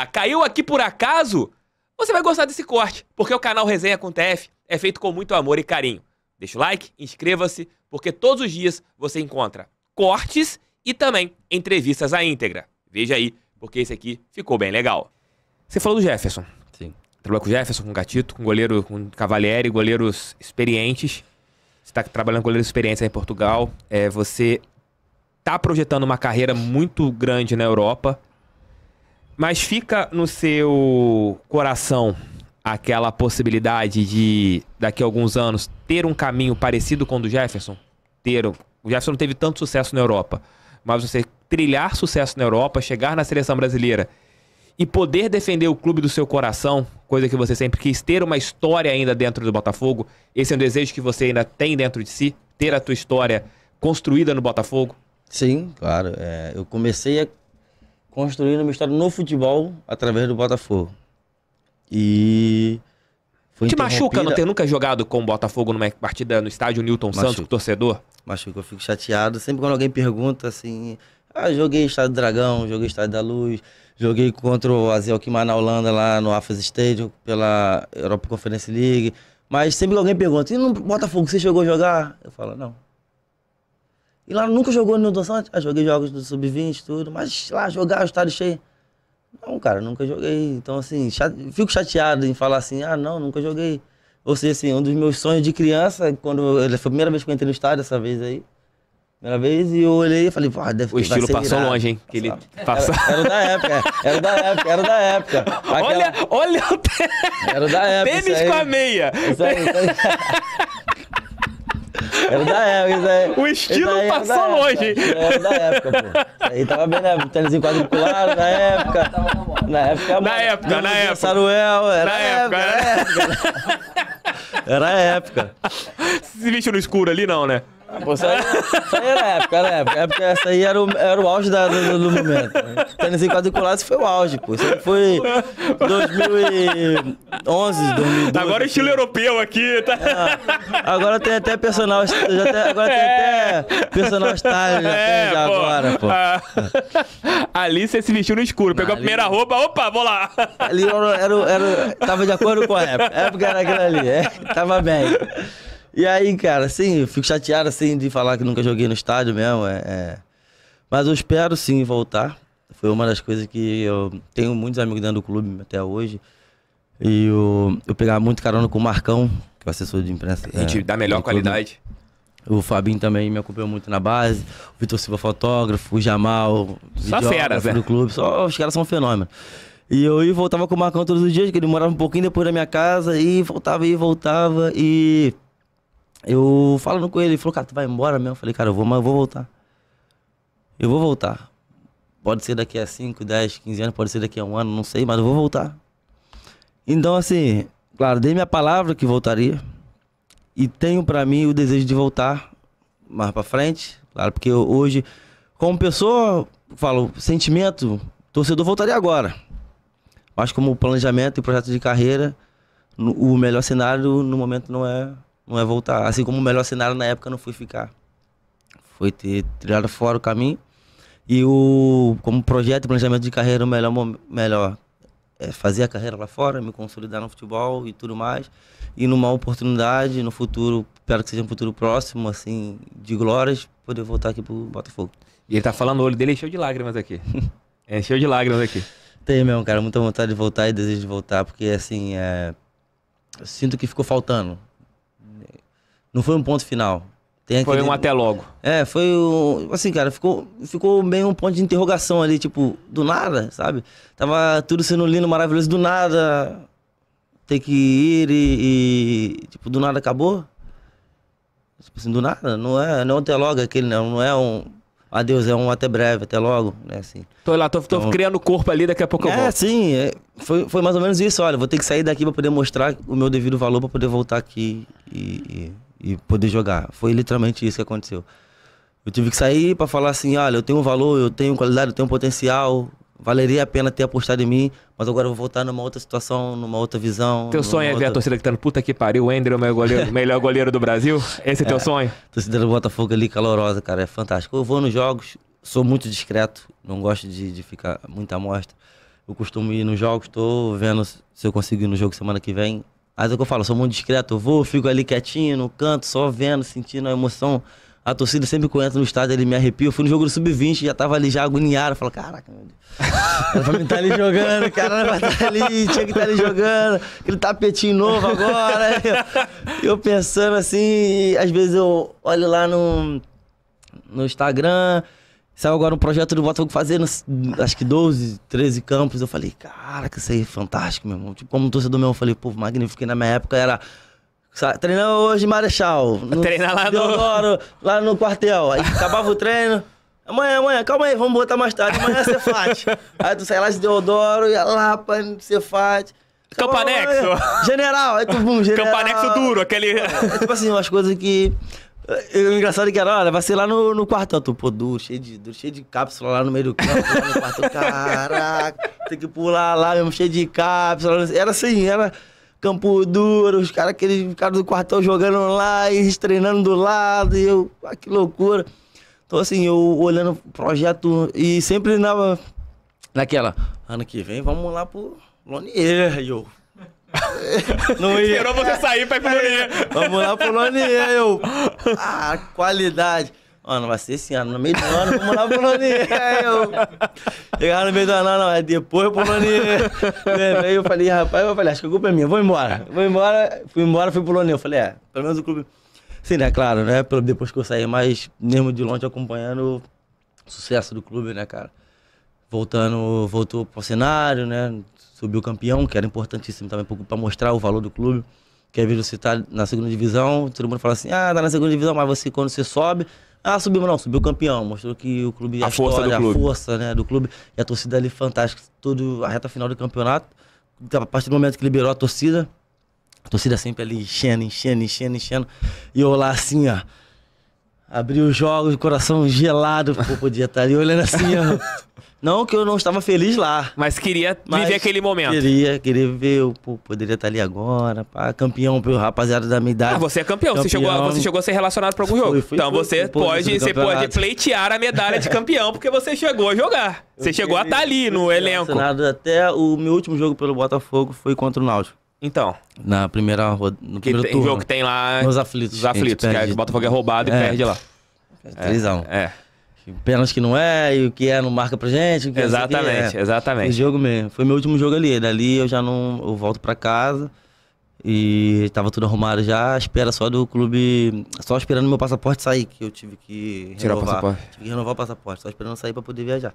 Ah, caiu aqui por acaso? Você vai gostar desse corte, porque o canal Resenha com TF é feito com muito amor e carinho. Deixa o like, inscreva-se, porque todos os dias você encontra cortes e também entrevistas à íntegra. Veja aí, porque esse aqui ficou bem legal. Você falou do Jefferson. Sim. Trabalhou com o Jefferson, com o Gatito, com goleiro, com Cavalieri, goleiros experientes. Você está trabalhando com goleiros experientes aí em Portugal. É, você tá projetando uma carreira muito grande na Europa. Mas fica no seu coração aquela possibilidade de, daqui a alguns anos, ter um caminho parecido com o do Jefferson? Ter, o Jefferson não teve tanto sucesso na Europa, mas você trilhar sucesso na Europa, chegar na seleção brasileira e poder defender o clube do seu coração, coisa que você sempre quis, ter uma história ainda dentro do Botafogo, esse é um desejo que você ainda tem dentro de si, ter a tua história construída no Botafogo? Sim, claro. É, eu comecei a construir uma história no futebol através do Botafogo. E. Te machuca não ter nunca jogado com o Botafogo numa partida no estádio Newton machuca. Santos torcedor? Machuca, eu fico chateado. Sempre quando alguém pergunta assim. Ah, joguei Estádio do Dragão, joguei Estádio da Luz, joguei contra o Azel Kimar na Holanda lá no Afas Stadium pela Europa Conference League. Mas sempre que alguém pergunta, e no Botafogo você chegou a jogar? Eu falo, não. E lá nunca jogou no Newton Santos? Ah, joguei jogos do Sub-20 tudo, mas lá jogar o estádio cheio. Não, cara, nunca joguei. Então, assim, fico chateado em falar assim, ah, não, nunca joguei. Ou seja, assim, um dos meus sonhos de criança, quando foi a primeira vez que eu entrei no estádio, dessa vez aí. Primeira vez, e eu olhei e falei, pô, deve O estilo passou irado. longe, hein? Que ele passou. Era, era, da época, era da época, era da época. Aquela... Olha, olha o tênis. Era da época. Tênis com a meia. Isso aí, isso aí. Era da época, isso aí. O estilo passou longe. Era da época, pô. Aí tava bem na época. Tênis quadriculado, na época. Na época, na época, na época. Saruel, era na época, era época. Era época. Se vestiu no escuro ali, não, né? Pô, isso, aí, isso aí era época, era época. época essa aí era o, era o auge da, do, do momento. Tênis em quadriculado foi o auge, pô. Isso aí foi 2011, 2012. Agora é estilo europeu aqui, tá? É, agora tem até personal, já tem, agora tem é. até personal style, já é, tem já pô. agora, pô. Ah, ali você se vestiu no escuro, pegou ali, a primeira roupa, opa, vou lá. Ali era, era, era, tava de acordo com a época. A época era aquela ali, é, tava bem. E aí, cara, assim, eu fico chateado assim de falar que nunca joguei no estádio mesmo. É, é... Mas eu espero sim voltar. Foi uma das coisas que eu tenho muitos amigos dentro do clube até hoje. E eu, eu pegava muito carona com o Marcão, que é o assessor de imprensa. A gente é, dá melhor qualidade. O Fabinho também me acompanhou muito na base. O Vitor Silva, fotógrafo. O Jamal. Só feras, né? do clube. Só, os caras são um fenômeno. E eu ia voltava com o Marcão todos os dias, que ele morava um pouquinho depois da minha casa. E voltava, e voltava. E eu falando com ele, ele falou, cara, tu vai embora mesmo? Eu falei, cara, eu vou, mas eu vou voltar. Eu vou voltar. Pode ser daqui a 5, 10, 15 anos, pode ser daqui a um ano, não sei, mas eu vou voltar. Então, assim, claro, dei minha palavra que voltaria. E tenho para mim o desejo de voltar mais para frente. Claro, porque eu, hoje, como pessoa, falo, sentimento, torcedor voltaria agora. Mas como planejamento e projeto de carreira, no, o melhor cenário no momento não é não é voltar. Assim como o melhor cenário na época não foi ficar. Foi ter trilhado fora o caminho. E o, como projeto e planejamento de carreira, o melhor, melhor é fazer a carreira lá fora, me consolidar no futebol e tudo mais. E numa oportunidade, no futuro, espero que seja um futuro próximo, assim, de glórias, poder voltar aqui pro Botafogo. E ele tá falando, o olho dele encheu de lágrimas aqui. encheu de lágrimas aqui. Tem mesmo, cara, muita vontade de voltar e desejo de voltar, porque assim, é... eu sinto que ficou faltando. Não foi um ponto final. Tem foi um até logo. É, foi um, assim, cara, ficou, ficou bem um ponto de interrogação ali, tipo, do nada, sabe? Tava tudo sendo lindo, maravilhoso, do nada ter que ir e, e tipo, do nada acabou. Tipo assim, do nada, não é, não é um até logo aquele, não, não é um adeus, é um até breve, até logo, né, assim. Tô lá, tô, tô então, criando o corpo ali, daqui a pouco é, eu volto. É, sim, é, foi, foi mais ou menos isso, olha, vou ter que sair daqui para poder mostrar o meu devido valor para poder voltar aqui e, e e poder jogar. Foi literalmente isso que aconteceu. Eu tive que sair para falar assim, olha, eu tenho um valor, eu tenho qualidade, eu tenho potencial, valeria a pena ter apostado em mim, mas agora eu vou voltar numa outra situação, numa outra visão. Teu sonho é ver a torcida que tá no puta que pariu, o Ender é o melhor goleiro, melhor goleiro do Brasil? Esse é teu é, sonho? Torcida do Botafogo ali, calorosa, cara, é fantástico. Eu vou nos jogos, sou muito discreto, não gosto de, de ficar muita amostra. Eu costumo ir nos jogos, tô vendo se eu consigo ir no jogo semana que vem. Mas é o que eu falo, sou muito discreto. Eu vou, fico ali quietinho no canto, só vendo, sentindo a emoção. A torcida sempre que eu no estádio, ele me arrepia. Eu fui no jogo do Sub-20, já tava ali já agoniado. Eu falo, caraca, meu Deus. Era pra mim estar ali jogando, cara, pra estar ali, tinha que estar ali jogando. Aquele tapetinho novo agora. Eu, eu pensando assim, às vezes eu olho lá no, no Instagram, saiu agora um projeto do Botafogo fazendo, acho que 12, 13 campos. Eu falei, caraca, isso aí é fantástico, meu irmão. Tipo, como torcedor meu, eu falei, pô, magnífico. Na minha época era Treinando hoje Marechal. No Treinar lá no... lá no quartel. Aí acabava o treino. Amanhã, amanhã, calma aí, vamos botar mais tarde. Amanhã é Cefate. aí tu sai lá de Deodoro, ia lá pra Cefate. Campanexo. General, aí tu, bum, general. Campanexo duro, aquele... É, tipo assim, umas coisas que... O engraçado é que era, olha, vai ser lá no, no quartel. Tu, pô, duro, cheio de, duro, cheio de cápsula lá no meio do campo, lá no quartel. Caraca, tem que pular lá mesmo, cheio de cápsula. Era assim, era... Campo Duro, os caras, aqueles caras do quartel jogando lá e treinando do lado, e eu, ah, que loucura. Então, assim, eu olhando o projeto e sempre na, naquela, ano que vem vamos lá pro Lonier, eu. Não ia. Esperou você sair pra ir pro Lonier. Vamos lá pro Lonier, eu. Ah, qualidade. Mano, vai ser esse ano, no meio do ano, vamos lá pro Lonier. eu chegava no meio do ano, não, é depois pro Lonier. Aí eu falei, rapaz, eu falei, acho que a culpa é minha, vou embora. Vou embora, fui embora, fui pro Lonier. Eu falei, é, pelo menos o clube. Sim, né, claro, né? Depois que eu saí, mas mesmo de longe acompanhando o sucesso do clube, né, cara? Voltando, voltou pro cenário, né? Subiu campeão, que era importantíssimo também para mostrar o valor do clube. Quer ver você tá na segunda divisão, todo mundo fala assim, ah, tá na segunda divisão, mas você quando você sobe, ah, subiu, não, subiu campeão. Mostrou que o clube. A, a força história, do clube. A força né, do clube. E a torcida ali fantástica. Tudo, a reta final do campeonato. A partir do momento que liberou a torcida, a torcida sempre ali enchendo, enchendo, enchendo, enchendo. E eu lá assim, ó. Abri os jogos, coração gelado. Pô, podia estar ali olhando assim, ó. Não que eu não estava feliz lá. Mas queria mas viver aquele momento. Queria, queria ver, pô, poderia estar ali agora, pá, campeão pro rapaziada da minha idade. Ah, você é campeão, campeão. Você, chegou, você chegou a ser relacionado para algum jogo. Fui, fui, então fui, você, pode, você pode pleitear a medalha de campeão, porque você chegou a jogar. Você eu chegou a estar tá ali no elenco. Até o meu último jogo pelo Botafogo foi contra o Náutico. Então. Na primeira no que tem, turno. jogo que tem lá. Nos aflitos. Os aflitos, que, é, que o Botafogo é roubado é. e perde lá. É. é pênalti que não é, e o que é não marca pra gente. É exatamente, é. exatamente. jogo mesmo. Foi meu último jogo ali. Dali eu já não. Eu volto pra casa. E tava tudo arrumado já, espera só do clube. Só esperando meu passaporte sair, que eu tive que Tirar o passaporte. Tive que renovar o passaporte, só esperando sair pra poder viajar.